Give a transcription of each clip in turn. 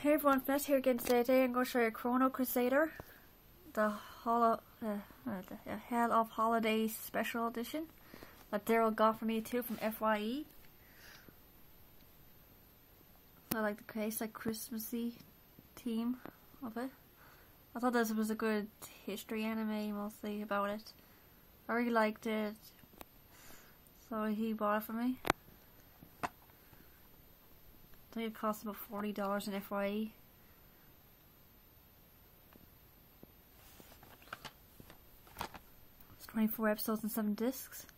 Hey everyone, Flash here again today. Today I'm going to show you Chrono Crusader, the, uh, uh, Hell of Holidays Special Edition that Daryl got for me too from FYE. I like the case, like Christmassy theme of it. I thought this was a good history anime mostly about it. I really liked it, so he bought it for me. Think it cost about forty dollars in FYE. It's twenty four episodes and seven discs.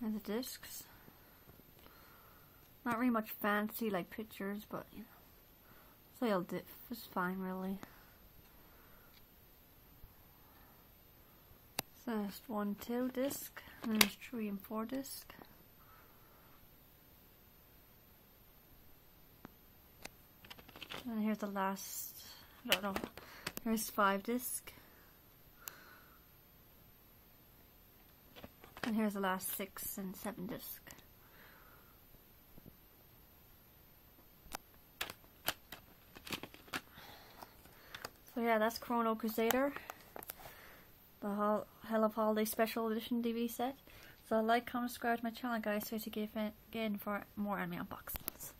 And the discs. Not really much fancy like pictures, but you know, sale diff is fine really. So there's one, two disc, and there's three and four disc. And here's the last, I don't know, here's five disc. And here's the last six and seven disc. So yeah, that's Chrono Crusader. The Hell of Holiday Special Edition DVD set. So like, comment, subscribe to my channel guys so to get in for more anime unboxing.